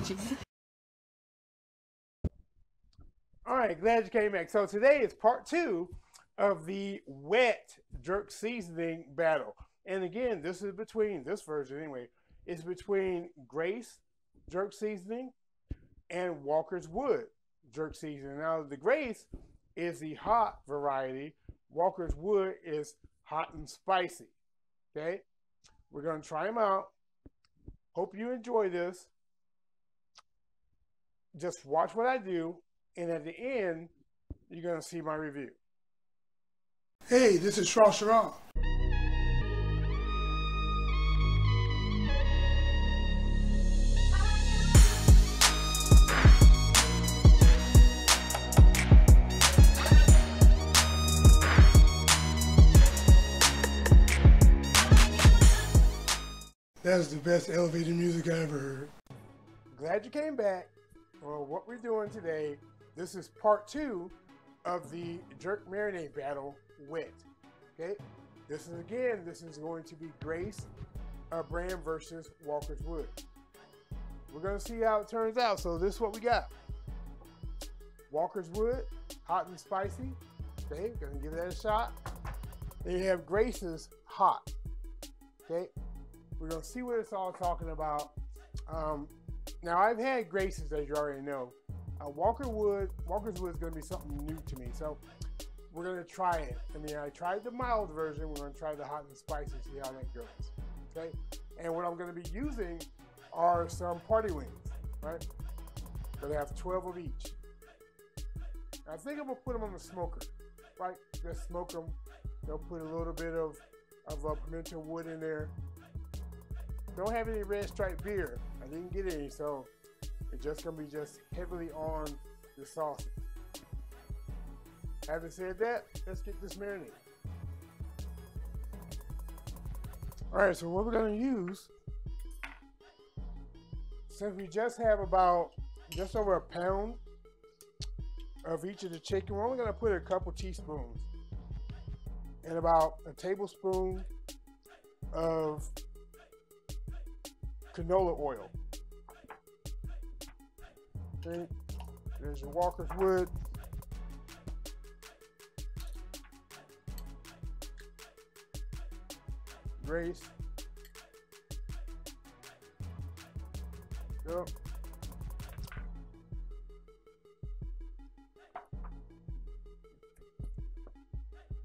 All right, glad you came back. So today is part two of the wet jerk seasoning battle. And again, this is between this version anyway. It's between Grace jerk seasoning and Walkerswood jerk seasoning. Now the Grace is the hot variety. Walkerswood is hot and spicy. Okay, we're gonna try them out. Hope you enjoy this. Just watch what I do, and at the end, you're gonna see my review. Hey, this is Charles Sharon. That's the best elevator music I ever heard. Glad you came back. Well, what we're doing today, this is part two of the jerk marinade battle wet. Okay, this is again, this is going to be Grace uh, Brand versus Walkerswood. We're gonna see how it turns out. So this is what we got. Walkerswood, hot and spicy. Okay, gonna give that a shot. Then you have Grace's hot. Okay, we're gonna see what it's all talking about. Um, now I've had Grace's, as you already know. Uh, Walker Wood, Walkerswood is gonna be something new to me, so we're gonna try it. I mean, I tried the mild version. We're gonna try the hot and spicy, see how that goes. Okay, and what I'm gonna be using are some party wings, right? Gonna have 12 of each. I think I'm gonna put them on the smoker, right? Just smoke them. They'll put a little bit of of uh, pimento wood in there don't have any red stripe beer. I didn't get any, so it's just gonna be just heavily on the sausage. Having said that, let's get this marinated. All right, so what we're gonna use, since we just have about just over a pound of each of the chicken, we're only gonna put a couple teaspoons and about a tablespoon of canola oil. Okay, there's your Walkerswood. Grace. Yep.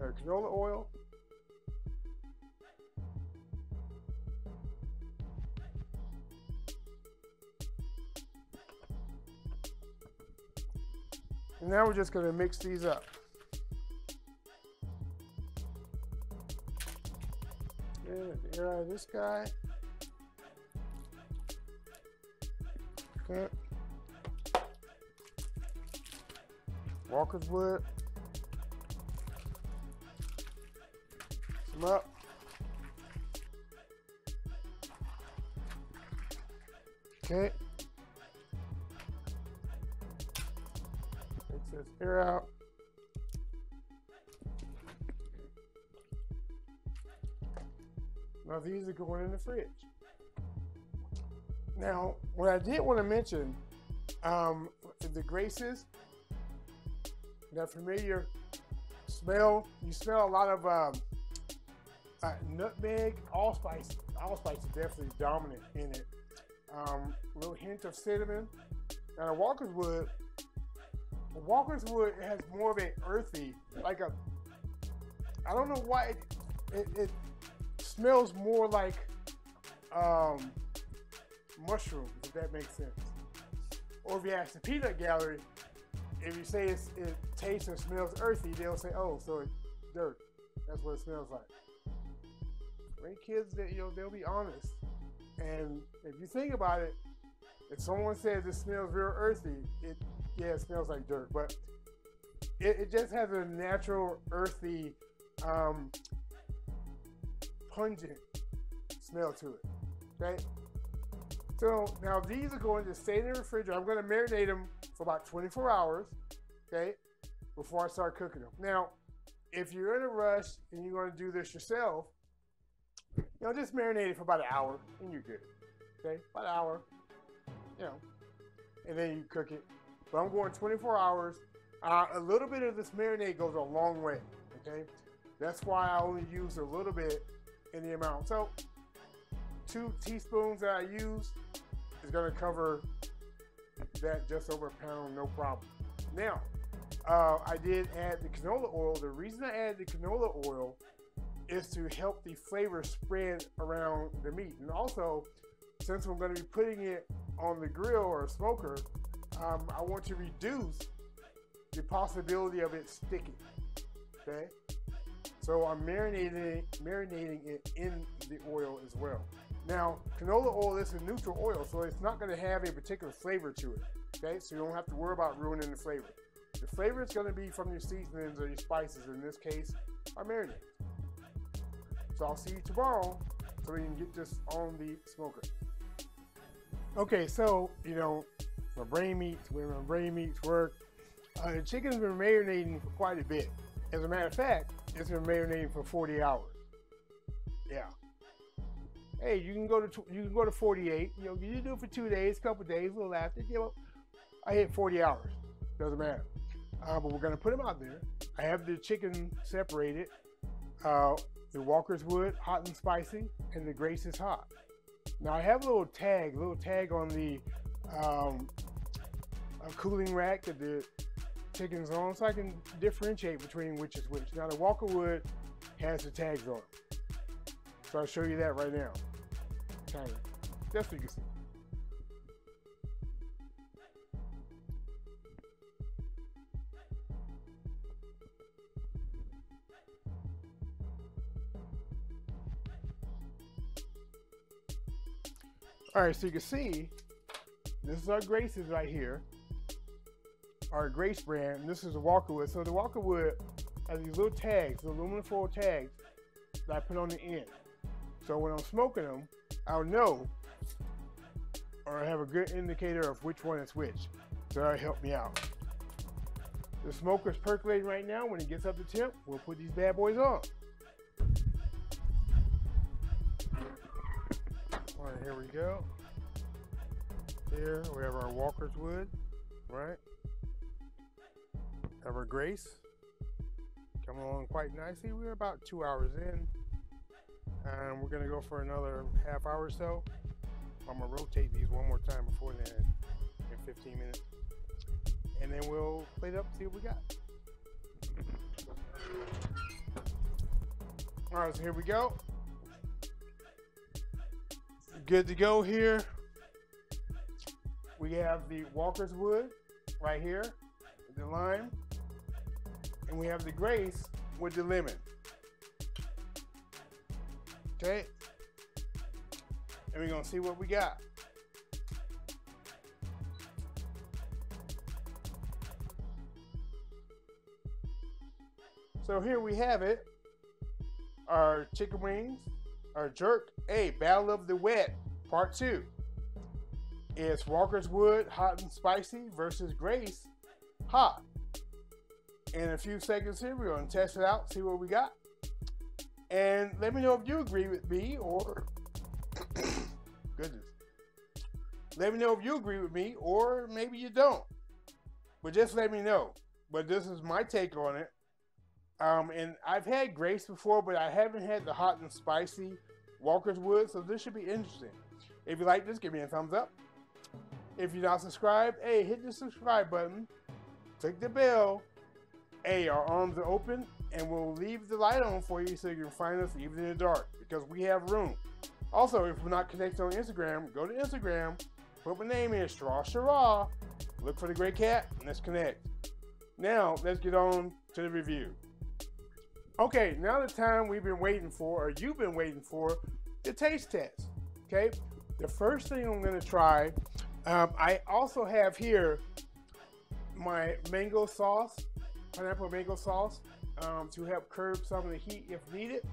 Uh, canola oil. Now we're just going to mix these up. Get air out of this guy. Okay. Walkerswood. Some up. Okay. This air out. Now these are going in the fridge. Now, what I did want to mention, um, the Graces, that familiar smell, you smell a lot of um, uh, nutmeg, allspice. Allspice is definitely dominant in it. Um, little hint of cinnamon. Now, the Walkerswood, Walkerswood has more of an earthy, like a. I don't know why it, it, it smells more like um, mushrooms, if that makes sense. Or if you ask the peanut gallery, if you say it tastes and smells earthy, they'll say, "Oh, so it's dirt." That's what it smells like. Great kids, that you know, they'll be honest. And if you think about it, if someone says it smells real earthy, it yeah, it smells like dirt, but it, it just has a natural earthy, um, pungent smell to it. Okay. So now these are going to stay in the refrigerator. I'm going to marinate them for about 24 hours. Okay. Before I start cooking them. Now, if you're in a rush and you're going to do this yourself, you know, just marinate it for about an hour and you're good. Okay. About an hour. You know, and then you cook it. But I'm going 24 hours. Uh, a little bit of this marinade goes a long way. Okay, that's why I only use a little bit in the amount. So two teaspoons that I use is going to cover that just over a pound, no problem. Now, uh, I did add the canola oil. The reason I added the canola oil is to help the flavor spread around the meat. And also, since I'm going to be putting it on the grill or a smoker, um, I want to reduce the possibility of it sticking. Okay? So I'm marinating, marinating it in the oil as well. Now, canola oil is a neutral oil, so it's not going to have a particular flavor to it. Okay, so you don't have to worry about ruining the flavor. The flavor is going to be from your seasonings or your spices. In this case, our marinade. So I'll see you tomorrow so we can get this on the smoker. Okay, so you know, my brain meets where my brain meets work. Uh, the chicken's been marinating for quite a bit. As a matter of fact, it's been marinating for 40 hours. Yeah. Hey, you can go to you can go to 48. You know, you do it for two days, couple days, a little after. You know, I hit 40 hours. Doesn't matter. Uh, but we're gonna put them out there. I have the chicken separated. Uh, the Walkerswood, hot and spicy, and the Grace is hot. Now I have a little tag, a little tag on the um, cooling rack that the chicken's on, so I can differentiate between which is which. Now the Walker Wood has the tags on so I'll show you that right now. Just so you can see. All right, so you can see this is our Graces right here, our Grace brand. And this is the Walker Wood. So the Walker Wood has these little tags, the aluminum foil tags that I put on the end. So when I'm smoking them, I'll know or have a good indicator of which one is which. So that'll help me out. The smoker's percolating right now. When it gets up to temp, we'll put these bad boys on. All right, here we go. Here we have our Walkerswood, right? Our Grace coming along quite nicely. We're about two hours in, and we're gonna go for another half hour or so. I'm gonna rotate these one more time before then in 15 minutes, and then we'll plate up see what we got. All right, so here we go good to go here. We have the Walkerswood right here, the lime, and we have the Grace with the lemon. Okay, and we're gonna see what we got. So here we have it, our chicken wings, our jerk, a Battle of the Wet, Part 2. It's Walkerswood Hot and Spicy versus Grace Hot. In a few seconds here, we're going to test it out, see what we got. And let me know if you agree with me or. goodness. Let me know if you agree with me or maybe you don't. But just let me know. But this is my take on it. Um, and I've had Grace before, but I haven't had the hot and spicy Walkerswood, so this should be interesting. If you like this, give me a thumbs up. If you're not subscribed, hey, hit the subscribe button, click the bell. Hey, our arms are open, and we'll leave the light on for you so you can find us even in the dark because we have room. Also, if we're not connected on Instagram, go to Instagram, put my name in, Shrashira, look for the gray cat, and let's connect. Now, let's get on to the review. Okay, now the time we've been waiting for, or you've been waiting for, the taste test. Okay, the first thing I'm going to try, um, I also have here my mango sauce, pineapple mango sauce, um, to help curb some of the heat if needed.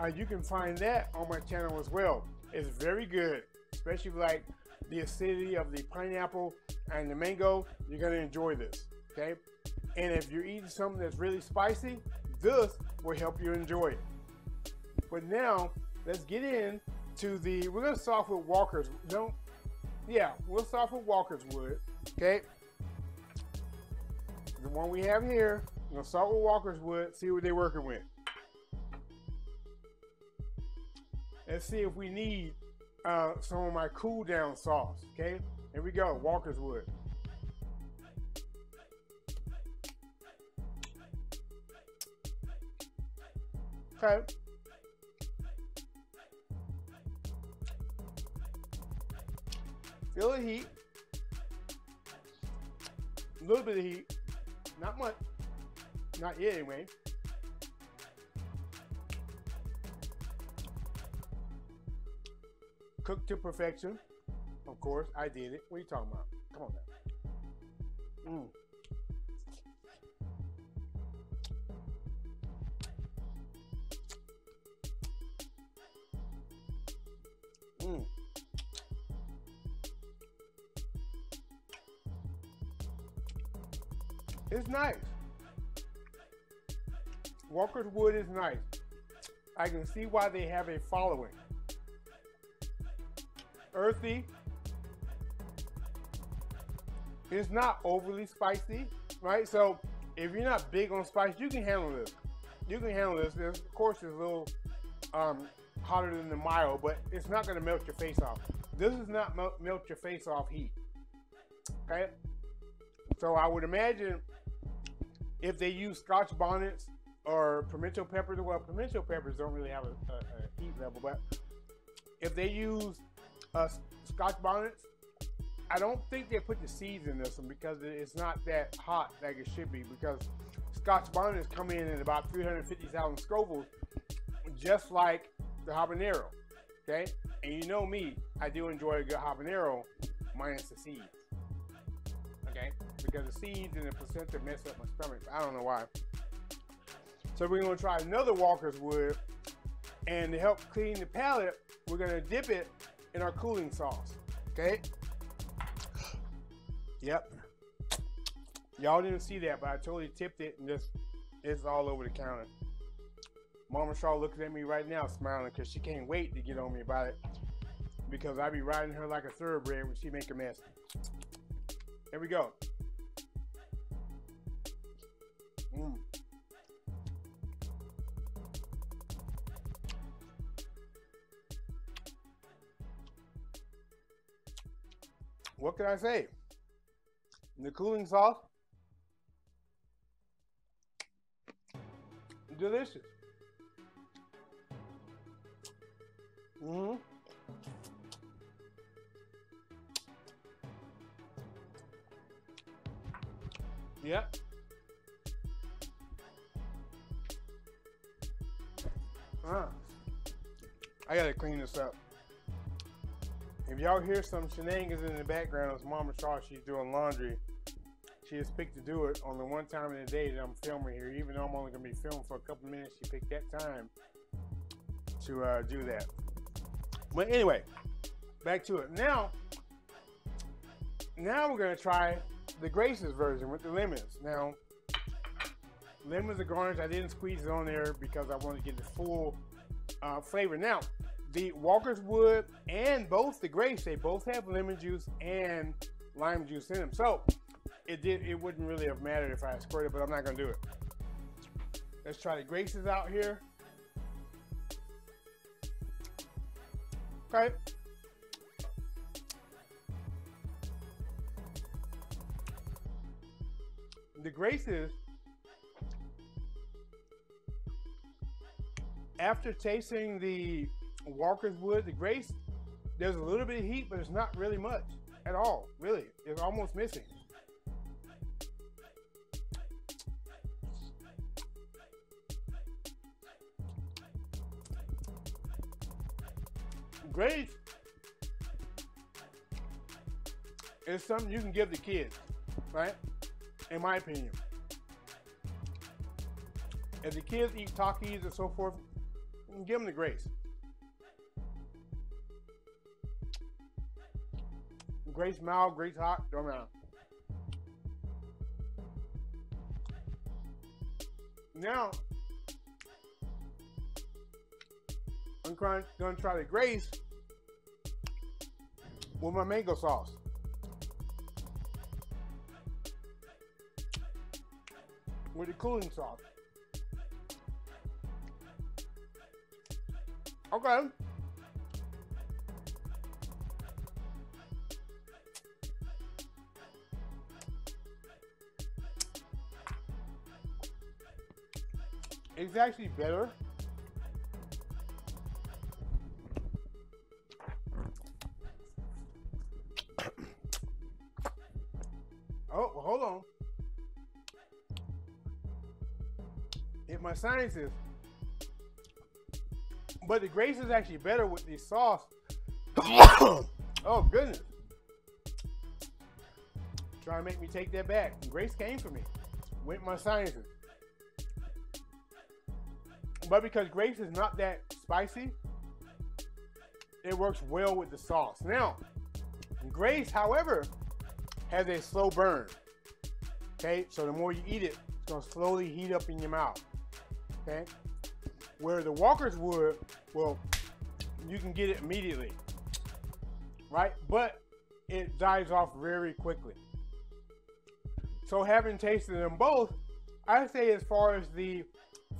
Uh, you can find that on my channel as well. It's very good, especially like the acidity of the pineapple and the mango. You're going to enjoy this. Okay, and if you're eating something that's really spicy, this will help you enjoy it. But now, let's get in to the, we're gonna start with Walker's. No, yeah, we'll start with Walkerswood. Okay. The one we have here, we're gonna start with Walkerswood, see what they're working with. Let's see if we need uh, some of my cool down sauce. Okay, here we go, Walkerswood. Okay. Feel the heat. A little bit of heat. Not much. Not yet, anyway. Cooked to perfection. Of course, I did it. What are you talking about? Come on now. Mm. Mm. It's nice. Walkerswood is nice. I can see why they have a following. Earthy. It's not overly spicy, right? So if you're not big on spice, you can handle this. You can handle this. There's, of course, a little um, hotter than the mild, but it's not going to melt your face off. This is not melt, melt your face off heat. Okay? So I would imagine if they use scotch bonnets or pimento peppers, well, pimento peppers don't really have a, a, a heat level, but if they use uh, scotch bonnets, I don't think they put the seeds in this one because it's not that hot like it should be because scotch bonnets come in at about 350,000 Scovilles, just like the habanero, okay? And you know me, I do enjoy a good habanero minus the seeds, okay? Because the seeds and the placenta mess up my stomach. I don't know why. So we're gonna try another Walkerswood, and to help clean the palate, we're gonna dip it in our cooling sauce, okay? Yep. Y'all didn't see that, but I totally tipped it and just it's all over the counter. Mama Shaw looking at me right now smiling because she can't wait to get on me about it. Because I be riding her like a thoroughbred when she make a mess. Here we go. Mm. What can I say? The cooling sauce, delicious. Mm-hmm. Yep. Ah. I gotta clean this up. If y'all hear some shenanigans in the background, it's Mama Shaw. She's doing laundry. She has picked to do it on the one time in the day that I'm filming here. Even though I'm only gonna be filming for a couple minutes, she picked that time to uh, do that. But anyway, back to it. Now, now we're gonna try the Grace's version with the lemons. Now, lemons are garnished. I didn't squeeze it on there because I wanted to get the full uh, flavor. Now, the Walkerswood and both the Grace, they both have lemon juice and lime juice in them. So it did it wouldn't really have mattered if I squirted, but I'm not gonna do it. Let's try the Graces out here. Okay. The Graces, after tasting the Walkerswood, the Grace, there's a little bit of heat, but it's not really much at all. Really, it's almost missing. Grace is something you can give the kids, right? In my opinion. If the kids eat Takis and so forth, give them the Grace. Grace mild, Grace hot, don't matter. Now, I'm gonna try the Grace with my mango sauce. With the cooling sauce. Okay. It's actually better. My sinuses. But the Grace is actually better with the sauce. oh, goodness. Trying to make me take that back. Grace came for me. Went my sinuses. But because Grace is not that spicy, it works well with the sauce. Now, Grace, however, has a slow burn. Okay, so the more you eat it, it's gonna slowly heat up in your mouth. Okay, where the Walkerswood, well, you can get it immediately, right? But it dies off very quickly. So having tasted them both, I say as far as the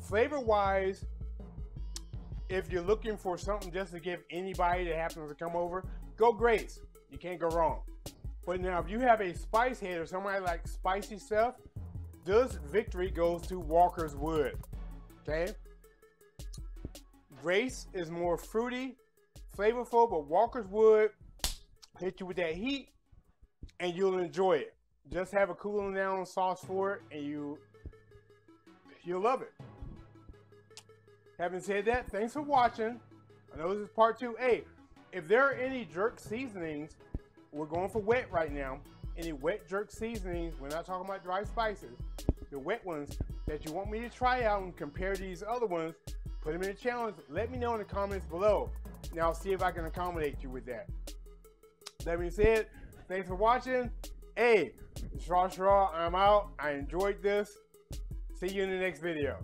flavor wise, if you're looking for something just to give anybody that happens to come over, go Grace. You can't go wrong. But now, if you have a spice head or somebody like spicy stuff, this victory goes to Walkerswood. Okay? Grace is more fruity, flavorful, but Walkerswood hit you with that heat and you'll enjoy it. Just have a cooling down sauce for it and you you'll love it. Having said that, thanks for watching. I know this is part two. Hey, if there are any jerk seasonings, we're going for wet right now. Any wet jerk seasonings, we're not talking about dry spices, the wet ones that you want me to try out and compare these other ones, put them in the challenge. Let me know in the comments below. Now I'll see if I can accommodate you with that. That being said, thanks for watching. Hey, Straw Straw, I'm out. I enjoyed this. See you in the next video.